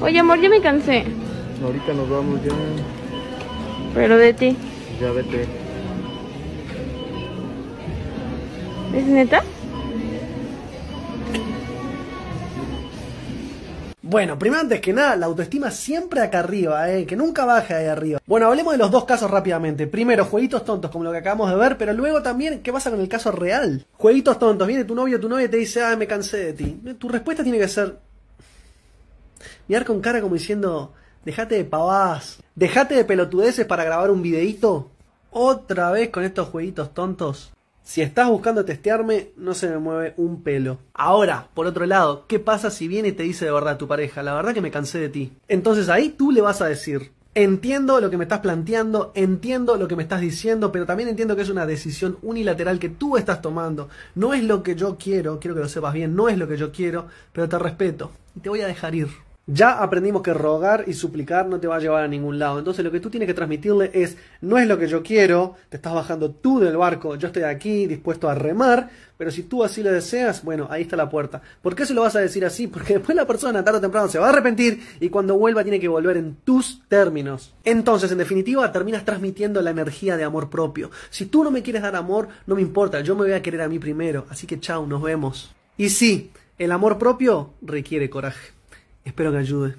Oye, amor, ya me cansé. Ahorita nos vamos ya. Pero de ti. Ya vete. ¿Es neta? Bueno, primero antes que nada, la autoestima siempre acá arriba, eh, que nunca baje ahí arriba. Bueno, hablemos de los dos casos rápidamente. Primero, jueguitos tontos, como lo que acabamos de ver, pero luego también, ¿qué pasa con el caso real? Jueguitos tontos, viene tu novio o tu novia y te dice, ah, me cansé de ti. Tu respuesta tiene que ser... Mirar con cara como diciendo, dejate de pavadas, dejate de pelotudeces para grabar un videíto. Otra vez con estos jueguitos tontos. Si estás buscando testearme, no se me mueve un pelo. Ahora, por otro lado, ¿qué pasa si viene y te dice de verdad tu pareja? La verdad que me cansé de ti. Entonces ahí tú le vas a decir, entiendo lo que me estás planteando, entiendo lo que me estás diciendo, pero también entiendo que es una decisión unilateral que tú estás tomando. No es lo que yo quiero, quiero que lo sepas bien, no es lo que yo quiero, pero te respeto y te voy a dejar ir. Ya aprendimos que rogar y suplicar no te va a llevar a ningún lado. Entonces lo que tú tienes que transmitirle es, no es lo que yo quiero, te estás bajando tú del barco, yo estoy aquí dispuesto a remar, pero si tú así lo deseas, bueno, ahí está la puerta. ¿Por qué se lo vas a decir así? Porque después la persona tarde o temprano se va a arrepentir y cuando vuelva tiene que volver en tus términos. Entonces, en definitiva, terminas transmitiendo la energía de amor propio. Si tú no me quieres dar amor, no me importa, yo me voy a querer a mí primero. Así que chao, nos vemos. Y sí, el amor propio requiere coraje. Espero que ayude.